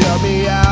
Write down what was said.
Tell me how